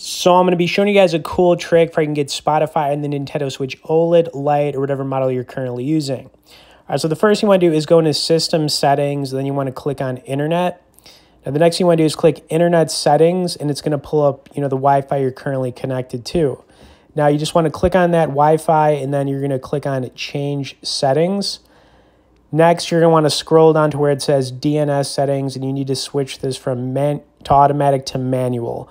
So I'm going to be showing you guys a cool trick for I can get Spotify and the Nintendo Switch OLED, Lite, or whatever model you're currently using. All right, so the first thing you want to do is go into System Settings, then you want to click on Internet. Now the next thing you want to do is click Internet Settings, and it's going to pull up, you know, the Wi-Fi you're currently connected to. Now you just want to click on that Wi-Fi, and then you're going to click on Change Settings. Next, you're going to want to scroll down to where it says DNS Settings, and you need to switch this from man to automatic to manual.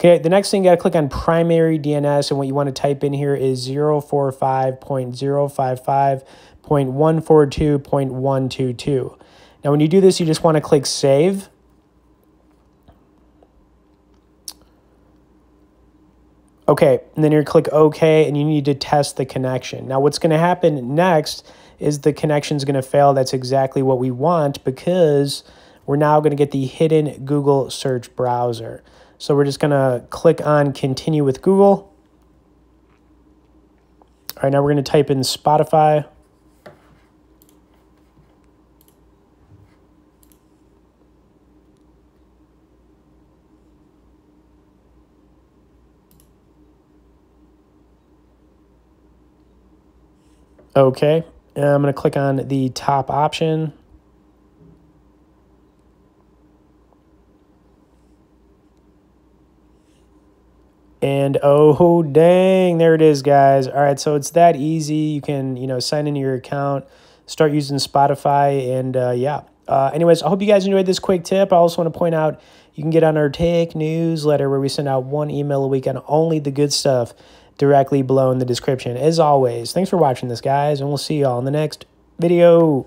Okay, the next thing you got to click on primary DNS, and what you want to type in here is 045.055.142.122. Now, when you do this, you just want to click Save. Okay, and then you click OK, and you need to test the connection. Now, what's going to happen next is the connection is going to fail. That's exactly what we want because we're now going to get the hidden Google search browser. So we're just going to click on continue with Google. All right, now we're going to type in Spotify. Okay, and I'm going to click on the top option. And oh, dang, there it is, guys. All right, so it's that easy. You can, you know, sign into your account, start using Spotify, and uh, yeah. Uh, anyways, I hope you guys enjoyed this quick tip. I also want to point out you can get on our Tech newsletter where we send out one email a week on only the good stuff directly below in the description. As always, thanks for watching this, guys, and we'll see y'all in the next video.